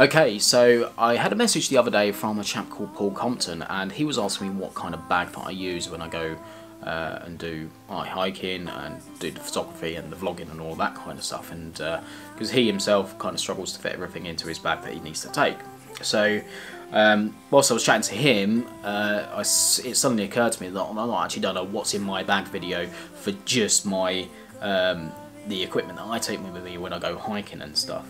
Okay, so I had a message the other day from a chap called Paul Compton, and he was asking me what kind of bag that I use when I go uh, and do my hiking and do the photography and the vlogging and all that kind of stuff. And because uh, he himself kind of struggles to fit everything into his bag that he needs to take. So um, whilst I was chatting to him, uh, I, it suddenly occurred to me that I've not actually done a what's in my bag video for just my um, the equipment that I take with me when I go hiking and stuff.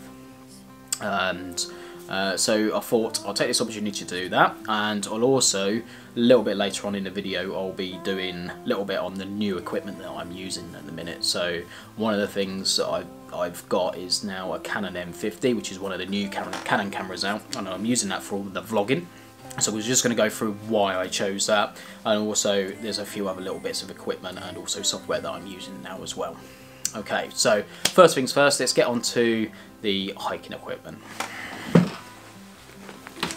And uh, so I thought I'll take this opportunity to do that and I'll also, a little bit later on in the video, I'll be doing a little bit on the new equipment that I'm using at the minute. So one of the things that I've, I've got is now a Canon M50, which is one of the new Canon, Canon cameras out and I'm using that for all the vlogging. So we're just going to go through why I chose that and also there's a few other little bits of equipment and also software that I'm using now as well. Okay, so first things first, let's get on to the hiking equipment.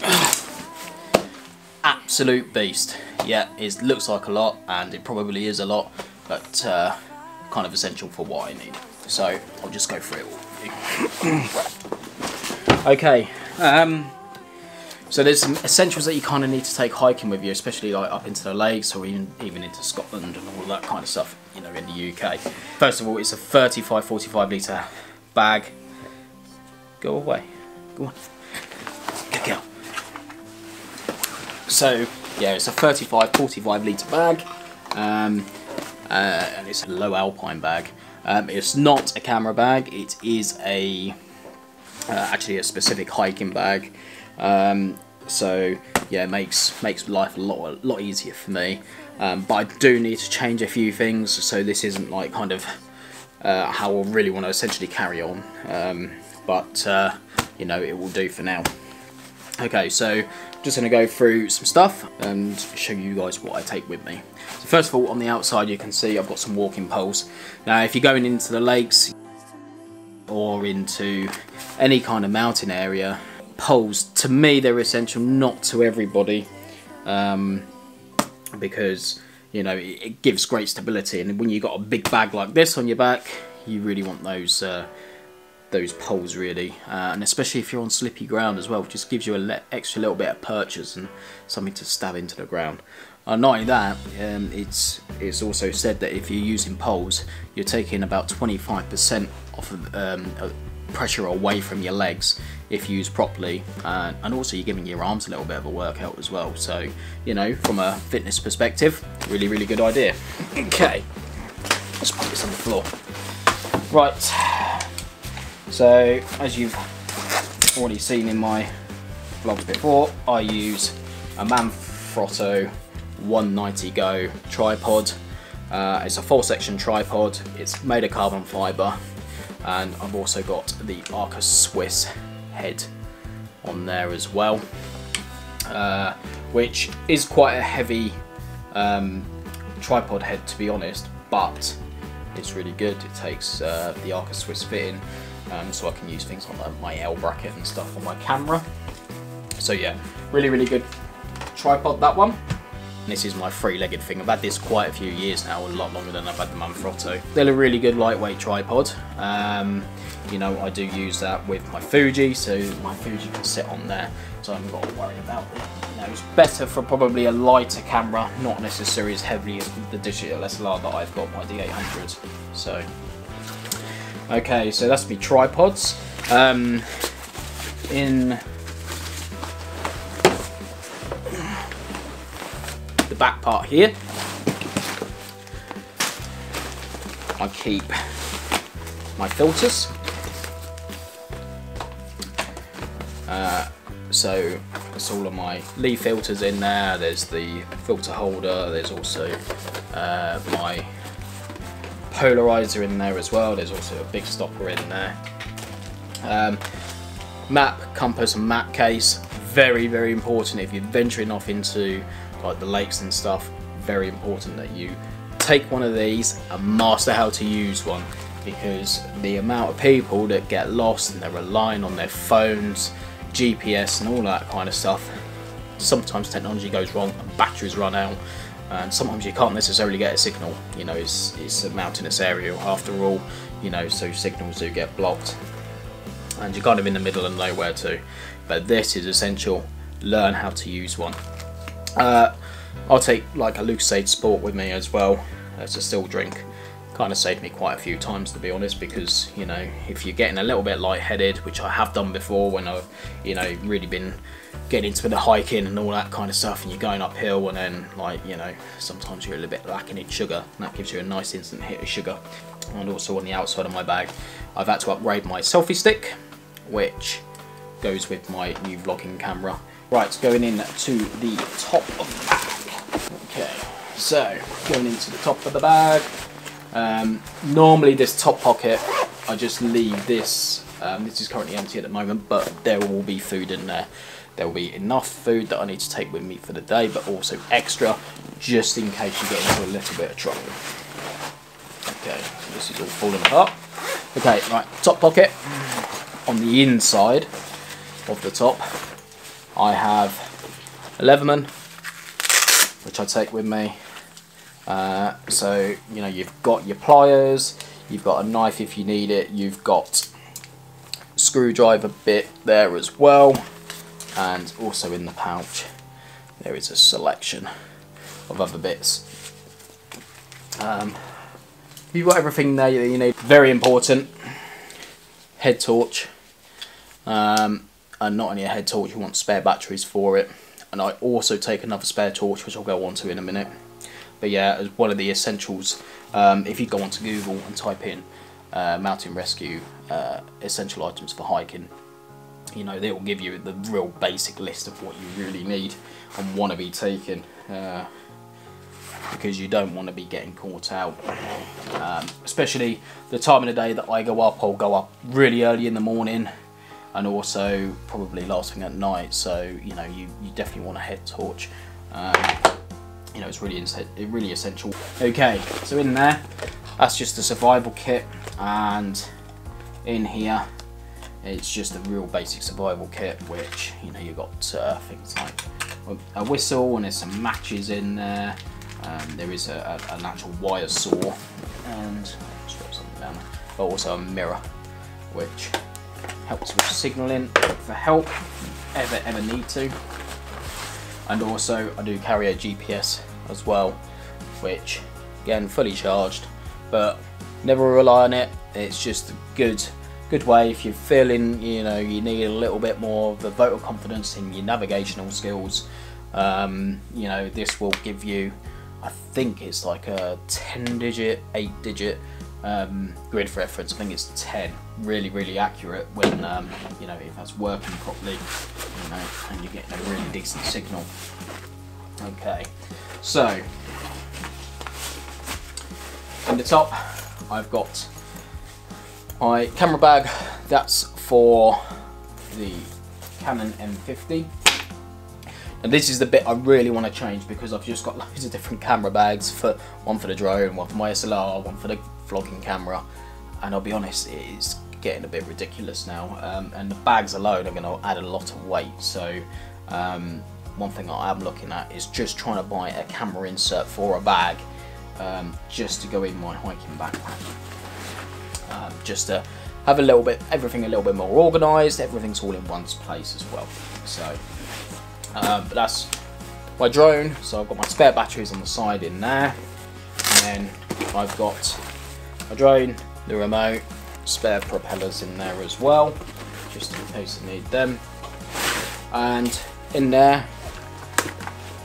Absolute beast. Yeah, it looks like a lot, and it probably is a lot, but uh, kind of essential for what I need. So I'll just go through it all okay, um, so there's some essentials that you kind of need to take hiking with you, especially like up into the lakes or even even into Scotland and all that kind of stuff, you know, in the UK. First of all, it's a 35, 45 litre bag. Go away. Go on. So, yeah, it's a 35, 45 litre bag. Um, uh, and it's a Lowe Alpine bag. Um, it's not a camera bag, it is a uh, actually a specific hiking bag. Um, so yeah, it makes makes life a lot a lot easier for me. Um, but I do need to change a few things, so this isn't like kind of uh, how I really want to essentially carry on. Um, but uh, you know, it will do for now. Okay, so just going to go through some stuff and show you guys what I take with me. So first of all, on the outside you can see I've got some walking poles. Now if you're going into the lakes or into any kind of mountain area, poles, to me, they're essential, not to everybody, um, because you know it, gives great stability. And when you've got a big bag like this on your back, you really want those uh, those poles really, uh, and especially if you're on slippy ground as well, just gives you an extra little bit of purchase and something to stab into the ground. Uh, not only that, um, it's it's also said that if you're using poles, you're taking about 25% off of um, pressure away from your legs if used properly. Uh, and also you're giving your arms a little bit of a workout as well. So you know from a fitness perspective really really good idea. Okay let's put this on the floor. Right so as you've already seen in my vlogs before I use a Manfrotto 190 Go tripod. Uh, it's a four section tripod. It's made of carbon fibre and I've also got the Arca Swiss head on there as well uh, which is quite a heavy um, tripod head to be honest but it's really good. It takes uh, the Arca Swiss fitting um, so I can use things like my L bracket and stuff on my camera so yeah really really good tripod that one this is my three-legged thing. I've had this quite a few years now, a lot longer than I've had the Manfrotto. They're a really good lightweight tripod. Um, you know, I do use that with my Fuji, so my Fuji can sit on there, so I haven't got to worry about it. You know, it's better for probably a lighter camera, not necessarily as heavy as the digital SLR that I've got, my D800. So, okay, so that's me tripods. Um, in the back part here. I keep my filters. Uh, so that's all of my Lee filters in there. There's the filter holder. There's also uh, my polarizer in there as well. There's also a big stopper in there. Um, map, compass and map case. Very, very important if you're venturing off into like the lakes and stuff, very important that you take one of these and master how to use one because the amount of people that get lost and they're relying on their phones, GPS and all that kind of stuff, sometimes technology goes wrong and batteries run out and sometimes you can't necessarily get a signal, you know, it's, it's a mountainous area after all, you know, so signals do get blocked and you're kind of in the middle of nowhere too. but this is essential. Learn how to use one. Uh, I'll take like a Lucozade Sport with me as well as a still drink. Kind of saved me quite a few times to be honest because you know if you're getting a little bit lightheaded, which I have done before when I've you know really been getting into the hiking and all that kind of stuff and you're going uphill and then like you know sometimes you're a little bit lacking in sugar and that gives you a nice instant hit of sugar. And also on the outside of my bag I've had to upgrade my selfie stick which goes with my new vlogging camera. Right going in to the top of the bag. Okay so going into the top of the bag um, normally this top pocket I just leave this um, this is currently empty at the moment but there will be food in there there will be enough food that I need to take with me for the day, but also extra, just in case you get into a little bit of trouble. Okay, so this is all falling apart. Okay, right, top pocket. On the inside of the top, I have a Leatherman, which I take with me. Uh, so, you know, you've got your pliers, you've got a knife if you need it, you've got screwdriver bit there as well and also in the pouch there is a selection of other bits. Um, you've got everything there that you need. Very important, head torch. Um, and not only a head torch, you want spare batteries for it. And I also take another spare torch, which I'll go on to in a minute. But yeah, as one of the essentials, um, if you go onto Google and type in uh, mountain rescue uh, essential items for hiking, you know, they will give you the real basic list of what you really need and want to be taking. Uh, because you don't want to be getting caught out. Um, especially the time of the day that I go up, I'll go up really early in the morning and also probably last thing at night. So, you know, you, you definitely want a head torch. Um, you know, it's really, really essential. Okay, so in there, that's just a survival kit. And in here, it's just a real basic survival kit, which, you know, you've got uh, things like a whistle and there's some matches in there. Um, there is a, a, wire saw and down but also a mirror, which helps with signalling for help ever ever need to. And also I do carry a GPS as well, which again fully charged, but never rely on it. It's just a good good way if you're feeling you know you need a little bit more of vote of confidence in your navigational skills. Um, you know this will give you I think it's like a 10 digit 8 digit um, grid reference. I think it's 10 really really accurate when um, you know if that's working properly you know and you're getting a really decent signal okay so in the top I've got my camera bag, that's for the Canon M50. And this is the bit I really want to change because I've just got loads of different camera bags, for one for the drone, one for my SLR, one for the vlogging camera. And I'll be honest, it is getting a bit ridiculous now. Um, and the bags alone are going to add a lot of weight. So um, one thing I am looking at is just trying to buy a camera insert for a bag um, just to go in my hiking backpack um, just to have a little bit, everything a little bit more organised, everything's all in one place as well. So, um, but that's my drone, so I've got my spare batteries on the side in there, and then I've got my drone, the remote, spare propellers in there as well, just in case I need them, and in there,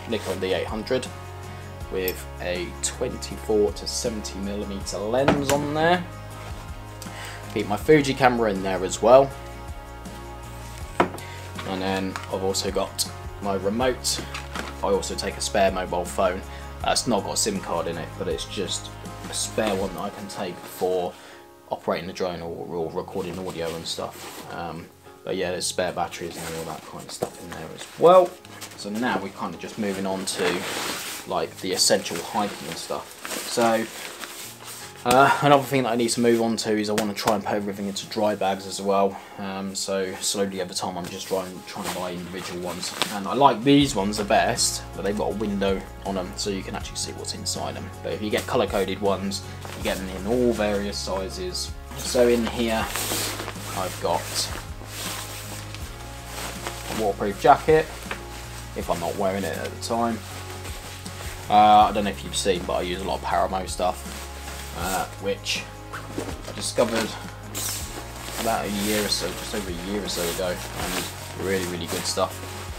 Nikon D800 with a 24 to 70 millimeter lens on there keep my Fuji camera in there as well. And then I've also got my remote. I also take a spare mobile phone. It's not got a SIM card in it, but it's just a spare one that I can take for operating the drone or, or recording audio and stuff. Um, but yeah, there's spare batteries and all that kind of stuff in there as well. So now we're kind of just moving on to like the essential hiking and stuff. So uh, another thing that I need to move on to is I want to try and put everything into dry bags as well. Um, so slowly over time I'm just trying, trying to buy individual ones. And I like these ones the best, but they've got a window on them so you can actually see what's inside them. But if you get colour coded ones, them in all various sizes. So in here I've got a waterproof jacket if I'm not wearing it at the time. Uh, I don't know if you've seen, but I use a lot of Paramo stuff, uh, which I discovered about a year or so, just over a year or so ago, and really, really good stuff.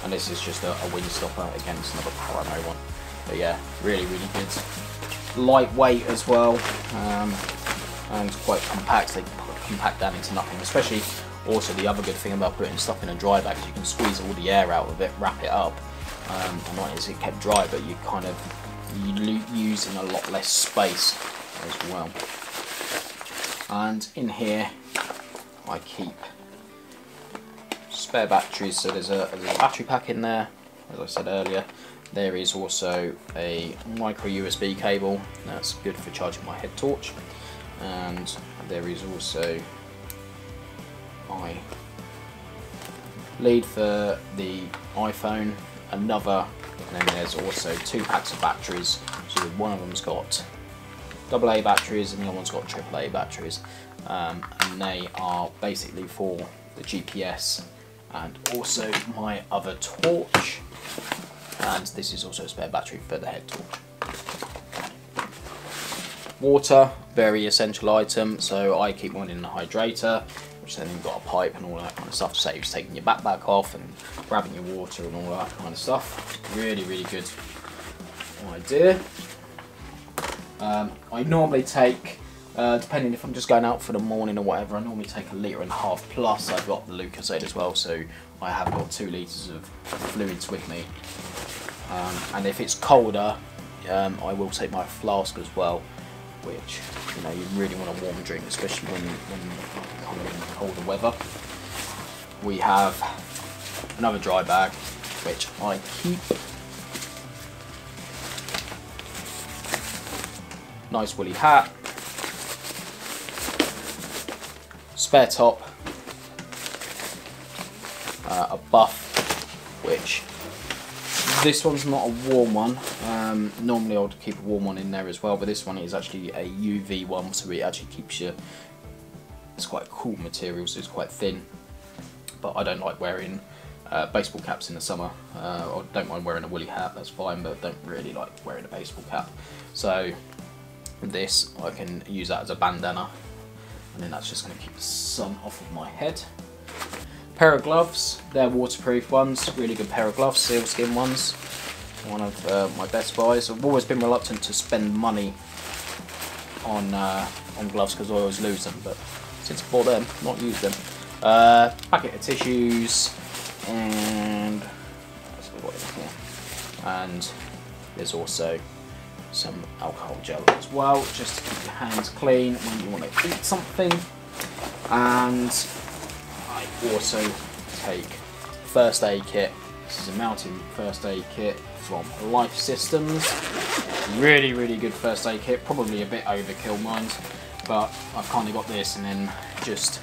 And this is just a, a windstopper against another Paramo one. But yeah, really, really good. Lightweight as well, um, and quite compact. They can compact down into nothing, especially also the other good thing about putting stuff in a dry bag is you can squeeze all the air out of it, wrap it up, um, and not is it kept dry, but you kind of you using a lot less space as well. And in here, I keep spare batteries. So there's a, there's a battery pack in there, as I said earlier. There is also a micro USB cable. That's good for charging my head torch. And there is also my lead for the iPhone, another, and then there's also two packs of batteries. So one of them's got AA batteries and the other one's got AAA batteries. Um, and they are basically for the GPS and also my other torch and this is also a spare battery for the head torch. Water, very essential item, so I keep one in the hydrator, which then you've got a pipe and all that kind of stuff, to saves taking your backpack off and grabbing your water and all that kind of stuff. Really, really good idea. Um, I normally take uh, depending if I'm just going out for the morning or whatever, I normally take a litre and a half plus I've got the Lucozade as well, so I have got two litres of fluids with me. Um, and if it's colder, um, I will take my flask as well, which you know you really want a warm drink, especially when, when in colder weather. We have another dry bag, which I keep. Nice woolly hat, spare top, uh, a buff, which this one's not a warm one. Um, normally I would keep a warm one in there as well, but this one is actually a UV one, so it actually keeps you. It's quite a cool material, so it's quite thin. But I don't like wearing uh, baseball caps in the summer. Uh, I don't mind wearing a woolly hat, that's fine, but I don't really like wearing a baseball cap. So this, I can use that as a bandana and then that's just going to keep the sun off of my head. Pair of gloves, they're waterproof ones, really good pair of gloves, sealskin ones. One of uh, my best buys. I've always been reluctant to spend money on uh, on gloves because I always lose them, but since I bought them, not used them. Uh, packet of tissues and and there's also some alcohol gel as well, just to keep your hands clean when you want to eat something. And also take first aid kit. This is a mountain first aid kit from Life Systems. Really, really good first aid kit. Probably a bit overkill, mind, but I've kind of got this and then just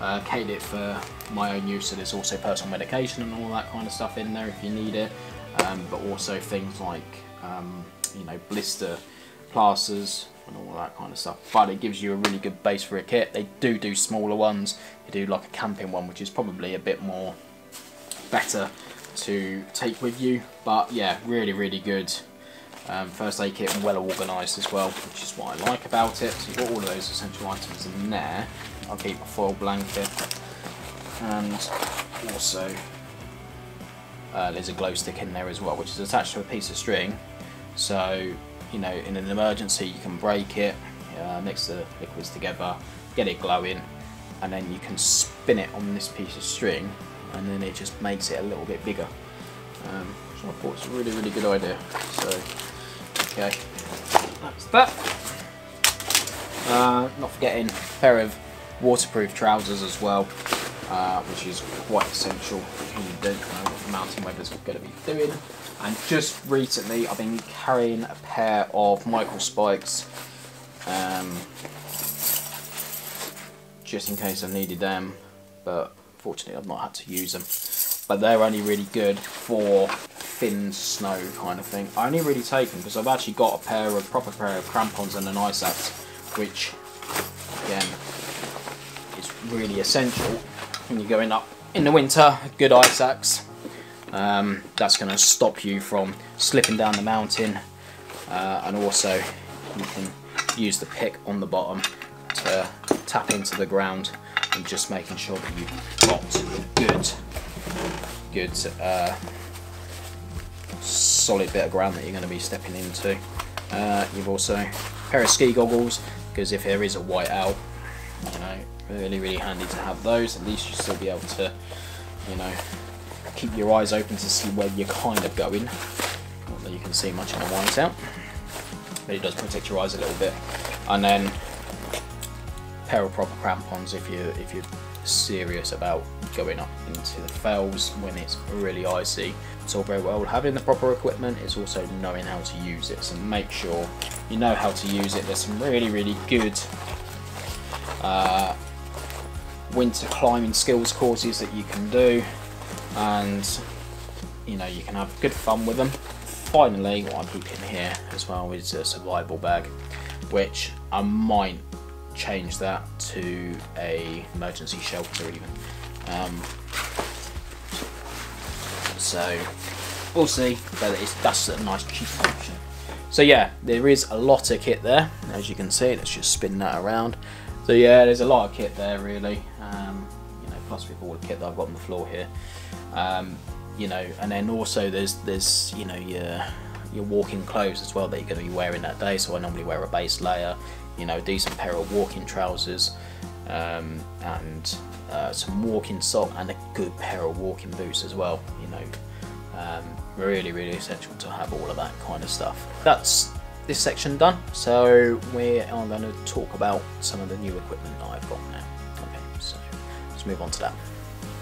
uh, catered it for my own use. So there's also personal medication and all that kind of stuff in there if you need it. Um, but also things like um, you know, blister plasters and all that kind of stuff. But it gives you a really good base for a kit. They do do smaller ones. They do like a camping one, which is probably a bit more better to take with you. But yeah, really, really good. Um, first aid kit and well organised as well, which is what I like about it. So you've got all of those essential items in there. I'll keep a foil blanket and also uh, there's a glow stick in there as well, which is attached to a piece of string so, you know, in an emergency, you can break it, uh, mix the liquids together, get it glowing, and then you can spin it on this piece of string, and then it just makes it a little bit bigger. Um, so I thought it's a really, really good idea. So, okay, that's that. Uh, not forgetting a pair of waterproof trousers as well, uh, which is quite essential when you don't know what the mountain weather's going to be doing. And just recently, I've been carrying a pair of micro spikes, um, just in case I needed them. But fortunately, I've not had to use them. But they're only really good for thin snow kind of thing. I only really take them because I've actually got a pair of proper pair of crampons and an ice axe, which again is really essential when you're going up in the winter. Good ice axe Um, that's going to stop you from slipping down the mountain uh, and also you can use the pick on the bottom to tap into the ground and just making sure that you've got good, good uh, solid bit of ground that you're going to be stepping into. Uh, you've also a pair of ski goggles because if there is a white out, really really handy to have those. At least you still be able to, you know, keep your eyes open to see where you're kind of going. Not that you can see much in the white out, but it does protect your eyes a little bit. And then pair of proper crampons if you if you're serious about going up into the fells when it's really icy. It's all very well having the proper equipment, it's also knowing how to use it. So make sure you know how to use it. There's some really, really good uh, winter climbing skills courses that you can do and you know you can have good fun with them. Finally, what I'm keeping here as well is a survival bag, which I might change that to a emergency shelter even. Um, so we'll see, but it's, that's a nice cheap option. So yeah, there is a lot of kit there, as you can see. Let's just spin that around. So yeah, there's a lot of kit there really. Um, you know, plus with all the kit that I've got on the floor here. Um, you know, and then also there's there's you know your your walking clothes as well that you're going to be wearing that day. So I normally wear a base layer, you know, decent pair of walking trousers, um, and uh, some walking sock and a good pair of walking boots as well. You know, um, really really essential to have all of that kind of stuff. That's this section done. So we are going to talk about some of the new equipment that I've got now. Okay, so let's move on to that.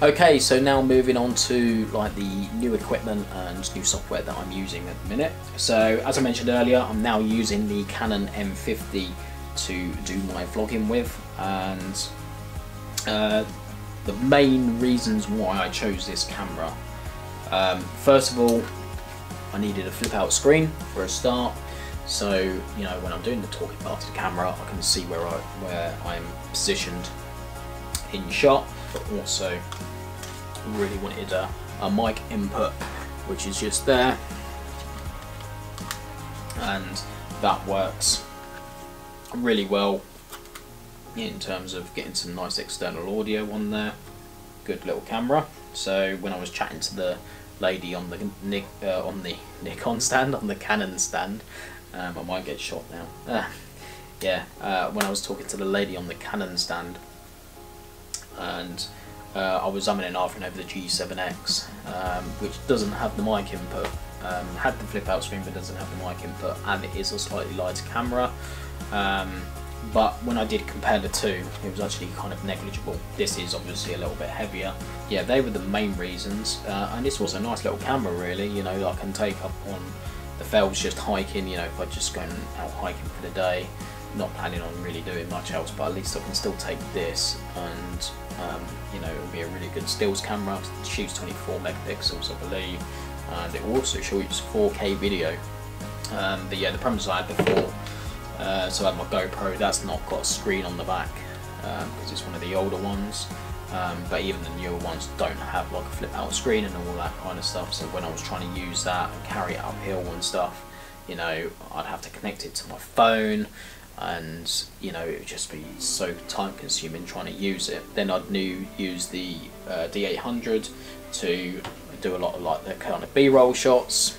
Okay, so now moving on to like the new equipment and new software that I'm using at the minute. So as I mentioned earlier, I'm now using the Canon M50 to do my vlogging with and uh, the main reasons why I chose this camera. Um, first of all, I needed a flip out screen for a start so, you know, when I'm doing the talking part of the camera, I can see where, I, where I'm positioned in shot, but also really wanted a, a mic input, which is just there. And that works really well in terms of getting some nice external audio on there. Good little camera. So when I was chatting to the lady on the uh, on the Nikon stand, on the Canon stand, um, I might get shot now. Uh, yeah, uh, when I was talking to the lady on the Canon stand, and uh, I was umming and ahhing over the G7X, um, which doesn't have the mic input. Um, had the flip out screen but doesn't have the mic input, and it is a slightly lighter camera. Um, but when I did compare the two, it was actually kind of negligible. This is obviously a little bit heavier. Yeah, they were the main reasons, uh, and this was a nice little camera really, you know, I can take up on the fells just hiking, you know, if I just going out hiking for the day, not planning on really doing much else, but at least I can still take this and, um, you know, it'll be a really good stills camera, it shoots 24 megapixels I believe, and it will also shoots 4K video. Um, but yeah, the problems I had before, uh, so I had my GoPro, that's not got a screen on the back, because um, it's one of the older ones. Um, but even the newer ones don't have like a flip out screen and all that kind of stuff. So when I was trying to use that and carry it uphill and stuff you know I'd have to connect it to my phone and you know it would just be so time consuming trying to use it. Then I'd new use the uh, D800 to do a lot of like the kind of b-roll shots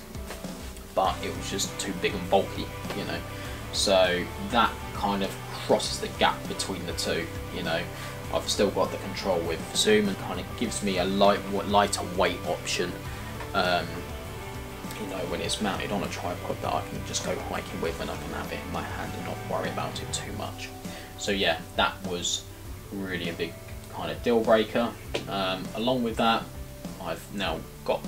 but it was just too big and bulky you know. So that kind of crosses the gap between the two you know I've still got the control with zoom and kind of gives me a light, lighter weight option. Um, you know when it's mounted on a tripod that I can just go hiking with and I can have it in my hand and not worry about it too much. So yeah that was really a big kind of deal breaker. Um, along with that I've now got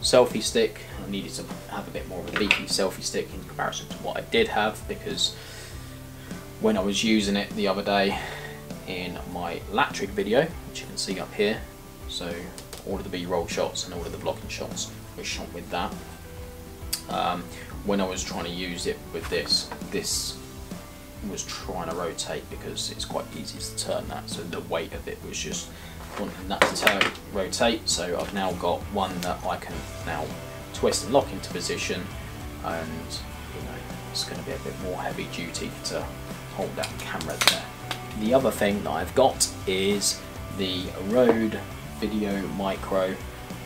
selfie stick. I needed to have a bit more of a beefy selfie stick in comparison to what I did have because when I was using it the other day in my Latrigg video, which you can see up here. So all of the B-roll shots and all of the blocking shots were shot with that. Um, when I was trying to use it with this, this was trying to rotate because it's quite easy to turn that. So the weight of it was just wanting that to turn, rotate. So I've now got one that I can now twist and lock into position and you know it's going to be a bit more heavy duty to hold that camera there. The other thing that I've got is the Rode Video Micro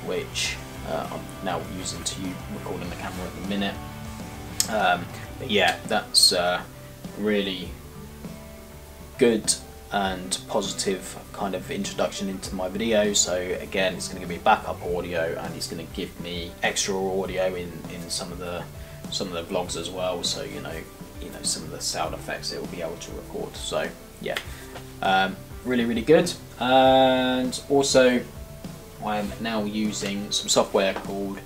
which uh, I'm now using to you recording the camera at the minute. Um, but yeah, that's uh, really good and positive kind of introduction into my video. So again it's going to give me backup audio and it's going to give me extra audio in in some of the some of the vlogs as well. So you know you know some of the sound effects it will be able to record. So yeah. Um, really really good. And also I'm now using some software called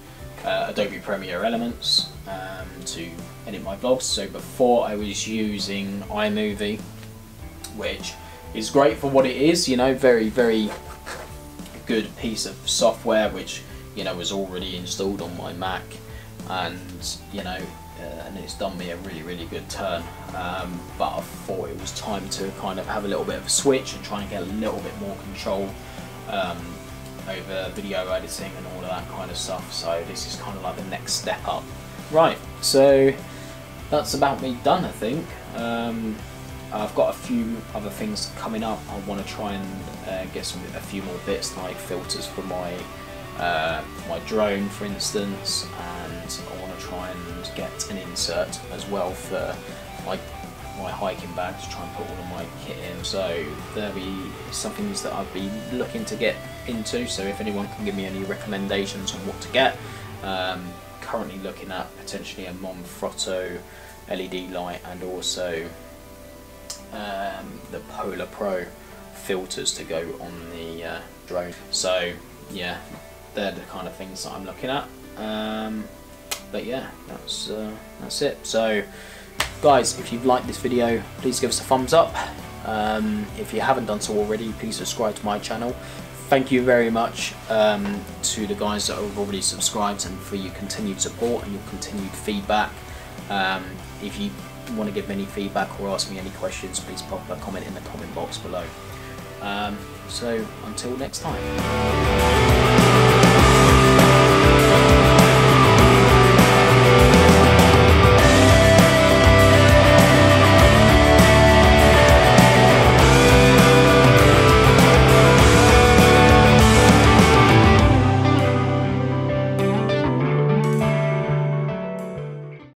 uh, Adobe Premiere Elements um, to edit my vlogs so before I was using iMovie which is great for what it is, you know, very, very good piece of software which, you know, was already installed on my Mac. And, you know, and it's done me a really, really good turn. Um, but I thought it was time to kind of have a little bit of a switch and try and get a little bit more control um, over video editing and all of that kind of stuff. So this is kind of like the next step up. Right, so that's about me done, I think. Um, I've got a few other things coming up. I want to try and uh, get some a few more bits like filters for my uh, my drone, for instance, and To try and get an insert as well for my my hiking bag to try and put all of my kit in. So there'll be some things that I've been looking to get into. So if anyone can give me any recommendations on what to get, um, currently looking at potentially a Manfrotto LED light and also um, the Polar Pro filters to go on the uh, drone. So yeah, they're the kind of things that I'm looking at. Um, but yeah, that's uh, that's it. So guys, if you've liked this video, please give us a thumbs up. Um, if you haven't done so already, please subscribe to my channel. Thank you very much um, to the guys that have already subscribed and for your continued support and your continued feedback. Um, if you want to give me any feedback or ask me any questions, please pop a comment in the comment box below. Um, so until next time.